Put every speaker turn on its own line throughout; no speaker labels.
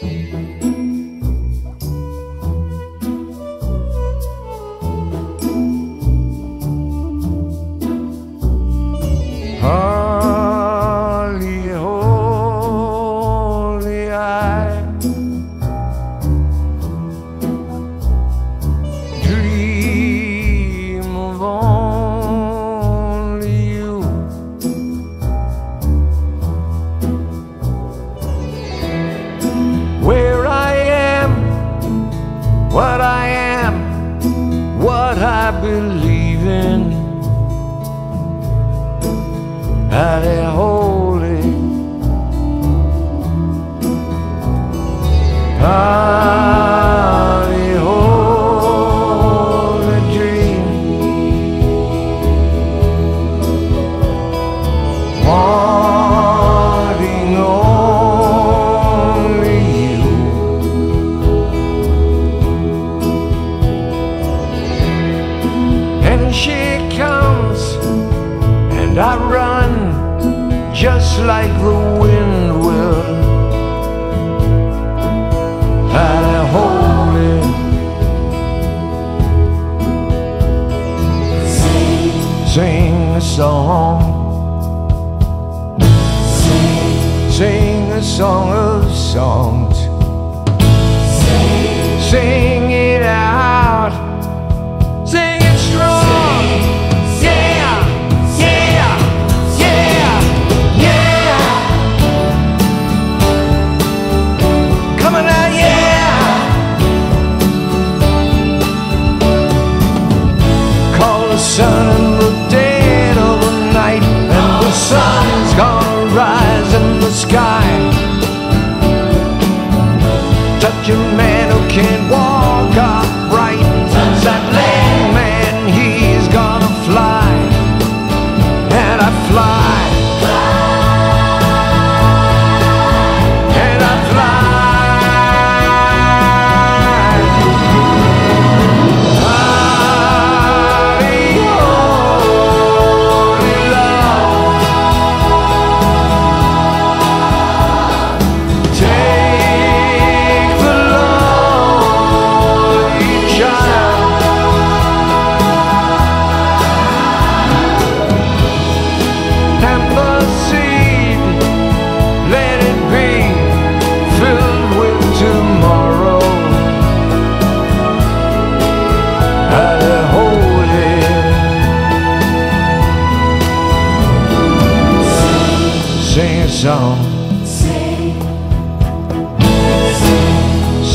Holy, what I am, what I believe in. Holy, holy, holy, she comes and I run just like the wind will. I hold it. Sing a song. Sing a song of songs. Sing it sun and the dead of the night, and the sun's gonna rise in the sky. Touch a man who can't walk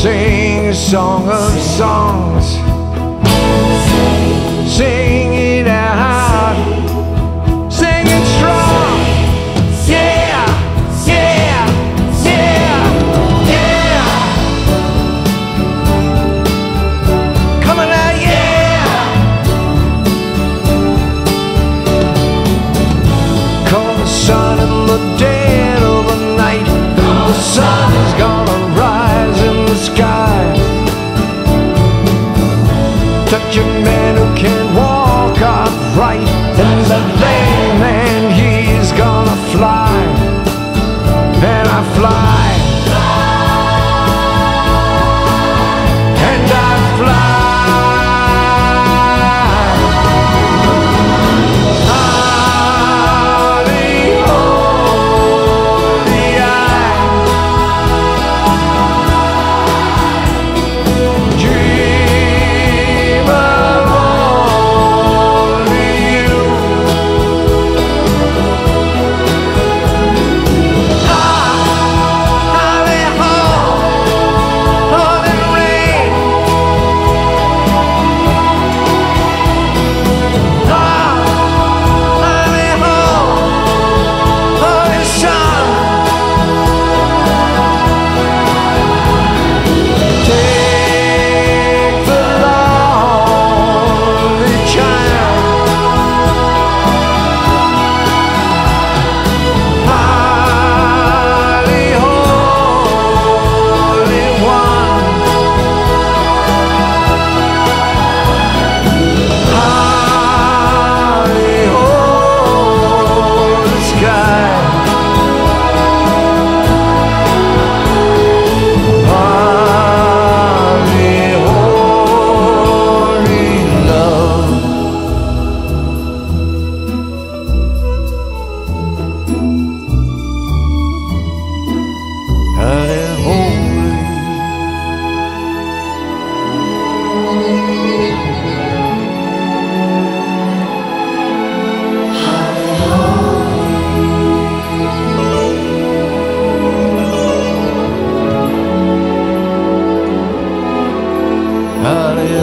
Sing a song of songs. Sing it out. Such a man who can walk upright. And the lame man, he's gonna fly. And I fly.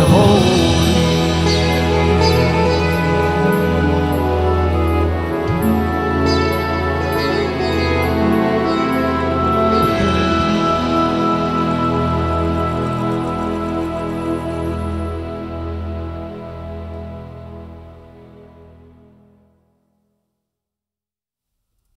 Hold.